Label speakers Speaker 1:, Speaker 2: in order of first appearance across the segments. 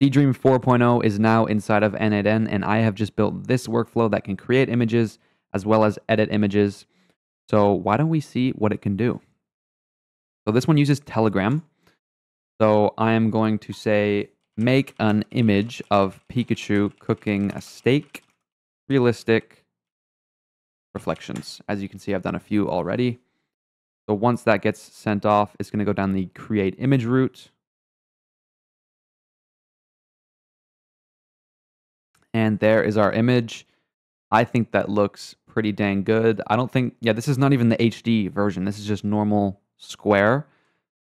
Speaker 1: Seedream 4.0 is now inside of N8N, and I have just built this workflow that can create images as well as edit images. So why don't we see what it can do? So this one uses Telegram. So I am going to say, make an image of Pikachu cooking a steak, realistic reflections. As you can see, I've done a few already. So once that gets sent off, it's going to go down the create image route. And there is our image. I think that looks pretty dang good. I don't think, yeah, this is not even the HD version. This is just normal square.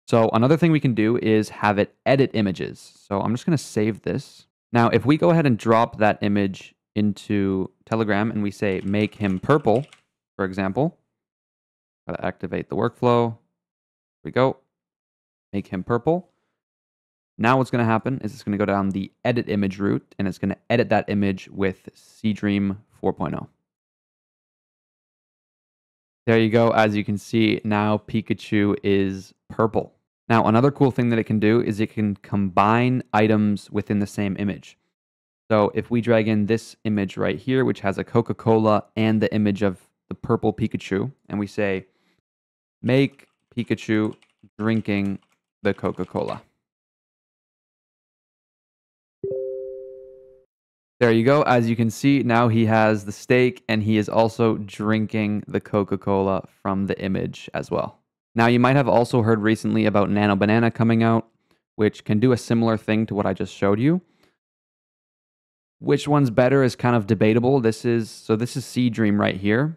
Speaker 1: So another thing we can do is have it edit images. So I'm just going to save this. Now, if we go ahead and drop that image into Telegram and we say make him purple, for example, gotta activate the workflow. Here we go. Make him purple. Now what's going to happen is it's going to go down the edit image route and it's going to edit that image with Seedream 4.0. There you go. As you can see, now Pikachu is purple. Now, another cool thing that it can do is it can combine items within the same image. So if we drag in this image right here, which has a Coca-Cola and the image of the purple Pikachu, and we say, make Pikachu drinking the Coca-Cola. There you go. As you can see, now he has the steak and he is also drinking the Coca-Cola from the image as well. Now, you might have also heard recently about Nano Banana coming out, which can do a similar thing to what I just showed you. Which one's better is kind of debatable. This is so this is Seedream right here.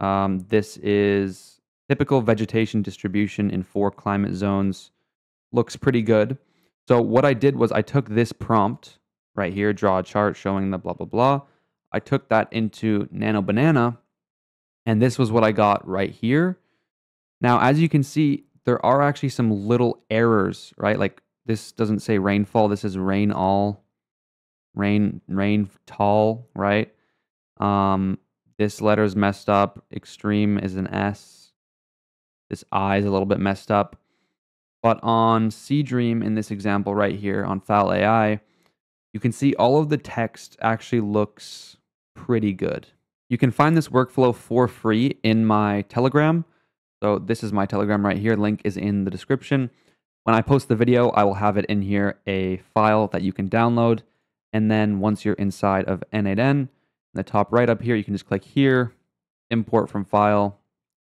Speaker 1: Um, this is typical vegetation distribution in four climate zones. Looks pretty good. So what I did was I took this prompt right here, draw a chart showing the blah, blah, blah. I took that into Nano Banana, and this was what I got right here. Now, as you can see, there are actually some little errors, right? Like this doesn't say rainfall. This is rain all, rain, rain tall, right? Um, this letter is messed up. Extreme is an S. This I is a little bit messed up. But on Seedream in this example right here on Fal AI, you can see all of the text actually looks pretty good. You can find this workflow for free in my Telegram. So this is my Telegram right here. Link is in the description. When I post the video, I will have it in here, a file that you can download. And then once you're inside of N8N, in the top right up here, you can just click here, import from file,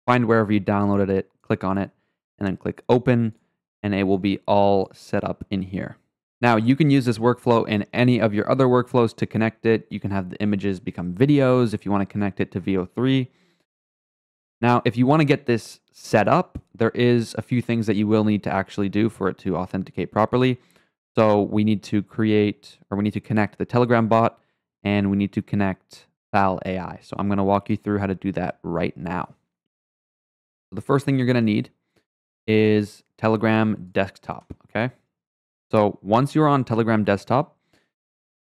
Speaker 1: find wherever you downloaded it, click on it, and then click open, and it will be all set up in here. Now, you can use this workflow in any of your other workflows to connect it. You can have the images become videos if you want to connect it to Veo3. Now, if you want to get this set up, there is a few things that you will need to actually do for it to authenticate properly. So we need to create, or we need to connect the Telegram bot, and we need to connect Fal AI. So I'm going to walk you through how to do that right now. So the first thing you're going to need is Telegram desktop, okay? So once you're on Telegram desktop,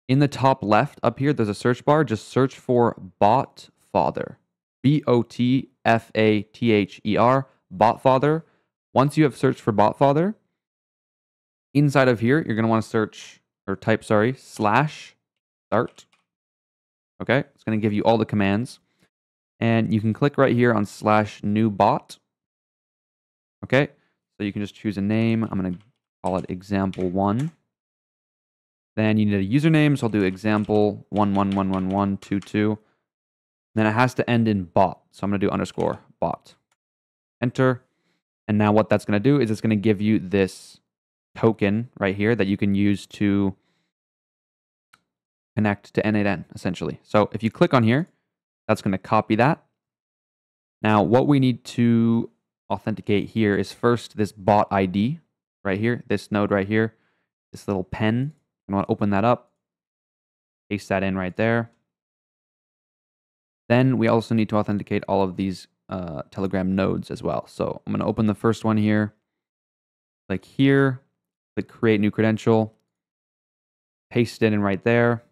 Speaker 1: in the top left up here, there's a search bar. Just search for Bot Father. B O T F A T H E R, Bot Father. Once you have searched for Bot Father, inside of here, you're going to want to search or type, sorry, slash start. Okay, it's going to give you all the commands. And you can click right here on slash new bot. Okay, so you can just choose a name. I'm going to call it example one. Then you need a username, so I'll do example one one one one one two two. Then it has to end in bot, so I'm gonna do underscore bot. Enter, and now what that's gonna do is it's gonna give you this token right here that you can use to connect to N8N essentially. So if you click on here, that's gonna copy that. Now what we need to authenticate here is first this bot ID right here, this node right here, this little pen. I want to open that up, paste that in right there. Then we also need to authenticate all of these uh, Telegram nodes as well. So I'm going to open the first one here, click here, click create new credential, paste it in right there.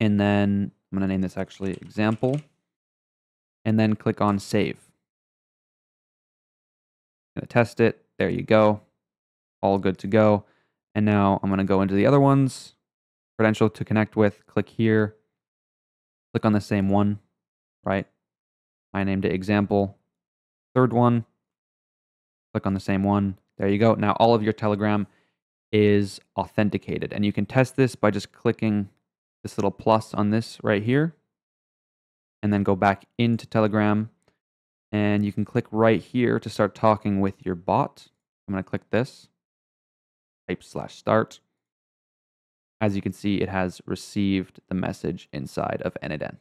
Speaker 1: And then I'm going to name this actually example. And then click on save. I'm going to test it. There you go. All good to go. And now I'm going to go into the other ones, credential to connect with, click here, click on the same one, right? I named it example. Third one, click on the same one. There you go. Now all of your Telegram is authenticated. And you can test this by just clicking this little plus on this right here. And then go back into Telegram. And you can click right here to start talking with your bot. I'm going to click this, type slash start. As you can see, it has received the message inside of n8n.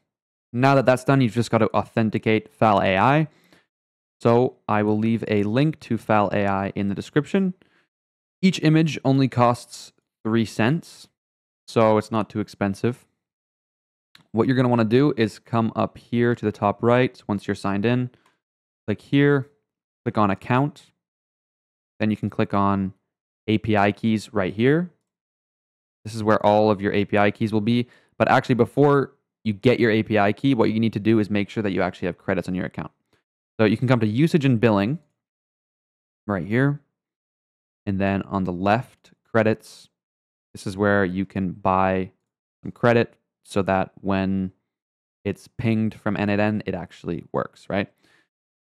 Speaker 1: Now that that's done, you've just got to authenticate Fal AI. So I will leave a link to Fal AI in the description. Each image only costs three cents, so it's not too expensive. What you're going to want to do is come up here to the top right once you're signed in. Click here, click on account. Then you can click on API keys right here. This is where all of your API keys will be. But actually, before you get your API key, what you need to do is make sure that you actually have credits on your account. So you can come to usage and billing right here. And then on the left, credits. This is where you can buy some credit so that when it's pinged from n8n, it actually works, right?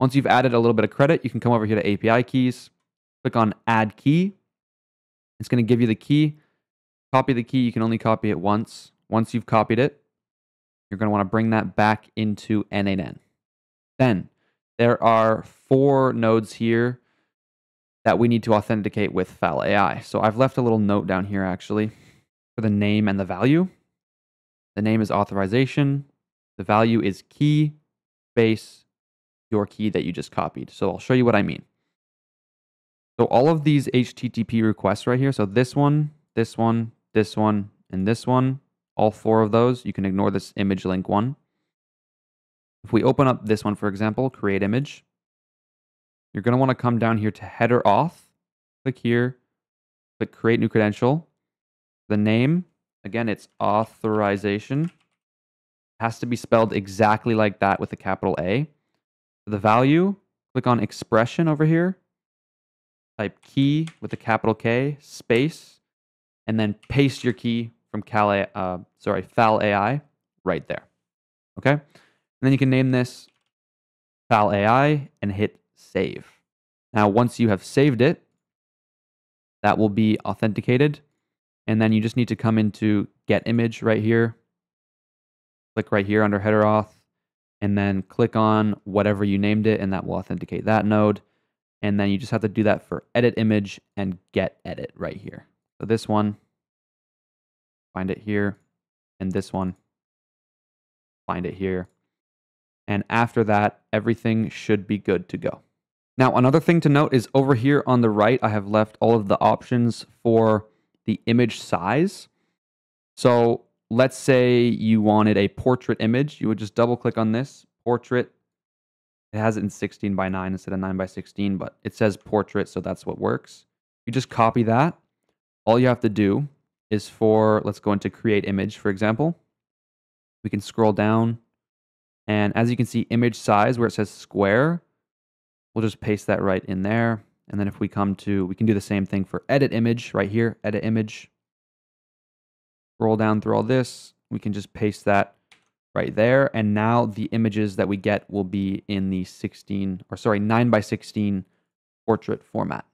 Speaker 1: Once you've added a little bit of credit, you can come over here to API keys, click on add key. It's going to give you the key. Copy the key. You can only copy it once. Once you've copied it, you're going to want to bring that back into N8N. Then there are four nodes here that we need to authenticate with Fal AI. So I've left a little note down here actually for the name and the value. The name is authorization. The value is key space your key that you just copied. So I'll show you what I mean. So all of these HTTP requests right here, so this one, this one, this one, and this one, all four of those, you can ignore this image link one. If we open up this one, for example, create image, you're going to want to come down here to header auth, click here, click create new credential. The name, again, it's authorization. It has to be spelled exactly like that with a capital A. The value, click on expression over here type key with a capital K, space, and then paste your key from Cal, uh, sorry, Fal AI right there. Okay? And then you can name this Fal AI and hit save. Now, once you have saved it, that will be authenticated. And then you just need to come into get image right here. Click right here under header auth and then click on whatever you named it and that will authenticate that node. And then you just have to do that for edit image and get edit right here. So this one, find it here, and this one, find it here. And after that, everything should be good to go. Now, another thing to note is over here on the right, I have left all of the options for the image size. So let's say you wanted a portrait image. You would just double click on this, portrait, it has it in 16 by 9 instead of 9 by 16, but it says portrait, so that's what works. You just copy that. All you have to do is for, let's go into create image, for example. We can scroll down, and as you can see, image size, where it says square, we'll just paste that right in there. And then if we come to, we can do the same thing for edit image right here, edit image. Scroll down through all this. We can just paste that right there. And now the images that we get will be in the 16 or sorry, 9 by 16 portrait format.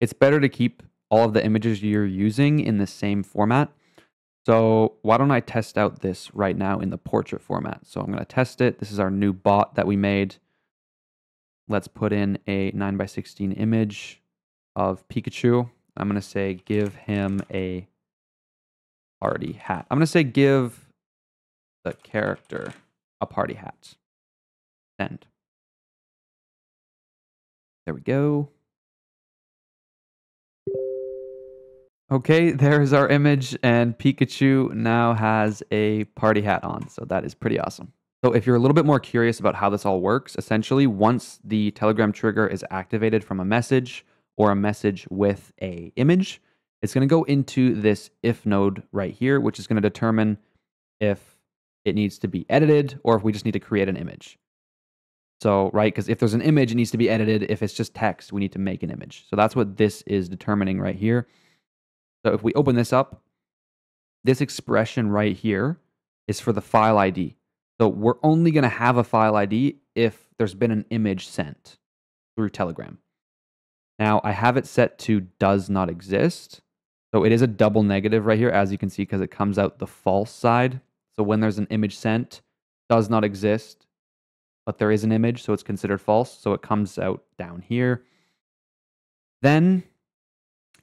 Speaker 1: It's better to keep all of the images you're using in the same format. So why don't I test out this right now in the portrait format? So I'm going to test it. This is our new bot that we made. Let's put in a 9 by 16 image of Pikachu. I'm going to say give him a party hat. I'm going to say give the character a party hat. Send. There we go. Okay, there's our image, and Pikachu now has a party hat on, so that is pretty awesome. So if you're a little bit more curious about how this all works, essentially once the Telegram trigger is activated from a message or a message with a image, it's going to go into this if node right here, which is going to determine if it needs to be edited or if we just need to create an image. So, right, because if there's an image, it needs to be edited. If it's just text, we need to make an image. So that's what this is determining right here. So if we open this up, this expression right here is for the file ID. So we're only going to have a file ID if there's been an image sent through Telegram. Now I have it set to does not exist. So it is a double negative right here, as you can see, because it comes out the false side. So when there's an image sent, does not exist, but there is an image, so it's considered false. So it comes out down here. Then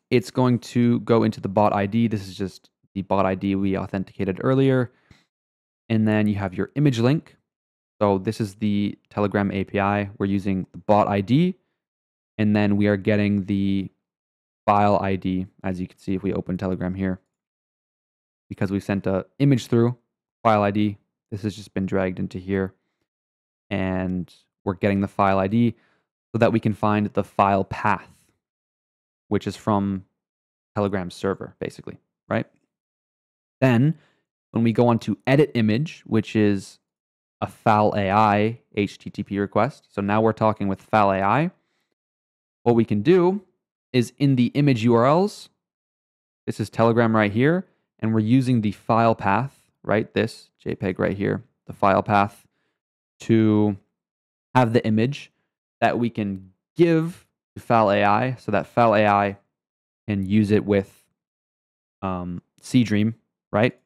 Speaker 1: it's going to go into the bot ID. This is just the bot ID we authenticated earlier. And then you have your image link. So this is the Telegram API. We're using the bot ID. And then we are getting the file ID, as you can see if we open Telegram here. Because we sent a image through, file ID. This has just been dragged into here. And we're getting the file ID so that we can find the file path, which is from Telegram server, basically, right? Then when we go on to edit image, which is a FAL AI HTTP request. So now we're talking with FAL AI. What we can do is in the image URLs, this is Telegram right here, and we're using the file path, right? This JPEG right here, the file path to have the image that we can give to FAL AI so that FAL AI can use it with um, Seedream, right?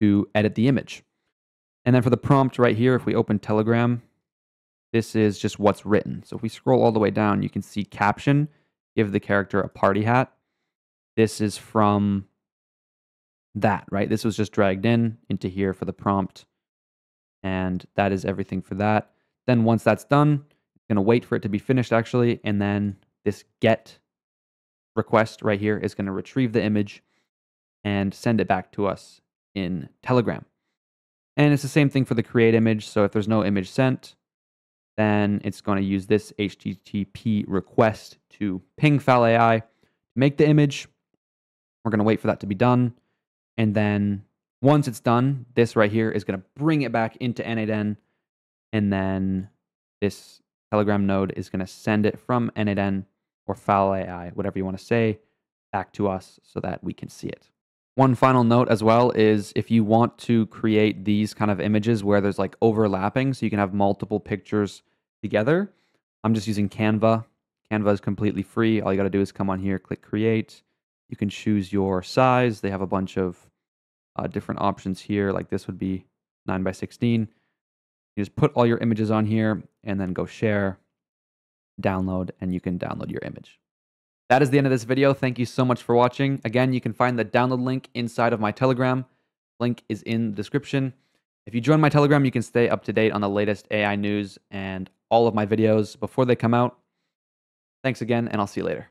Speaker 1: To edit the image. And then for the prompt right here, if we open Telegram, this is just what's written. So if we scroll all the way down, you can see caption, give the character a party hat. This is from that, right? This was just dragged in into here for the prompt. And that is everything for that. Then once that's done, it's going to wait for it to be finished actually. And then this get request right here is going to retrieve the image and send it back to us in Telegram. And it's the same thing for the create image. So if there's no image sent, then it's going to use this HTTP request to ping FAL AI to make the image. We're going to wait for that to be done. And then once it's done, this right here is going to bring it back into N8N. And then this Telegram node is going to send it from N8N or FAL AI, whatever you want to say, back to us so that we can see it. One final note as well is if you want to create these kind of images where there's like overlapping, so you can have multiple pictures together, I'm just using Canva. Canva is completely free. All you got to do is come on here, click create. You can choose your size. They have a bunch of uh, different options here. Like this would be 9 by 16. You just put all your images on here and then go share, download, and you can download your image. That is the end of this video. Thank you so much for watching. Again, you can find the download link inside of my Telegram. Link is in the description. If you join my Telegram, you can stay up to date on the latest AI news and all of my videos before they come out. Thanks again, and I'll see you later.